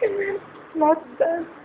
Come on, not.